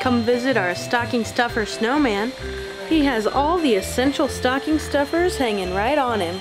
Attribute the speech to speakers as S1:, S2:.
S1: Come visit our stocking stuffer snowman. He has all the essential stocking stuffers hanging right on him.